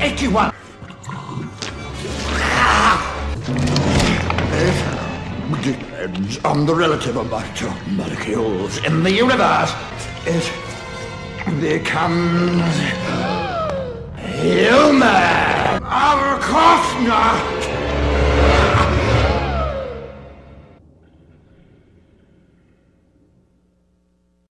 Eighty-one. It depends on the relative amount of molecules in the universe. It becomes human. Of course not.